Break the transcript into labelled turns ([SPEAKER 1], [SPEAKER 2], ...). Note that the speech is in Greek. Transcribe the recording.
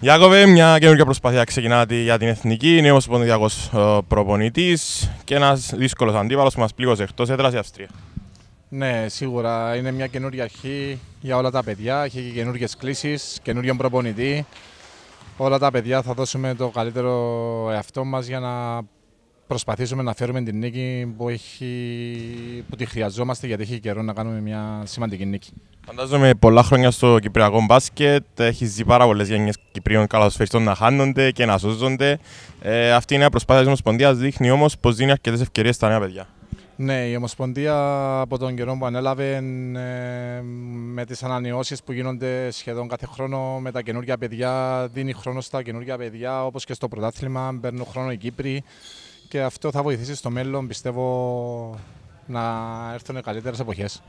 [SPEAKER 1] Γιάκοβε, μια καινούργια προσπάθεια ξεκινάτη για την εθνική. Νέος ποντιακό προπονητής και ένας δύσκολος αντίπαλος που μας πλήγωσε εκτός έδρας η Αυστρία.
[SPEAKER 2] Ναι, σίγουρα είναι μια καινούργια αρχή για όλα τα παιδιά. Έχει και καινούργιες κλήσεις, καινούργιον προπονητή. Όλα τα παιδιά θα δώσουμε το καλύτερο εαυτό μας για να προσπαθήσουμε να φέρουμε την νίκη που, έχει, που τη χρειαζόμαστε γιατί έχει καιρό να κάνουμε μια σημαντική νίκη.
[SPEAKER 1] Φαντάζομαι πολλά χρόνια στο Κυπριακό μπάσκετ έχεις ζει πάρα πολλές γενιές Κυπρίων καλασφαιριστών να χάνονται και να σώζονται. Ε, αυτή η νέα προσπάθεια της Ομοσπονδίας δείχνει όμως πως δίνει αρκετές ευκαιρίες στα νέα παιδιά.
[SPEAKER 2] Ναι, η Ομοσπονδία από τον καιρό που ανέλαβε ε, με τις ανανεώσεις που γίνονται σχεδόν κάθε χρόνο με τα καινούργια παιδιά δίνει χρόνο στα καινούργια παιδιά όπως και στο πρωτάθλημα παίρνουν χρόνο οι Κύπροι και αυτό θα βοηθήσει στο μέλλον πιστεύω να έρθουν καλύτερες εποχές.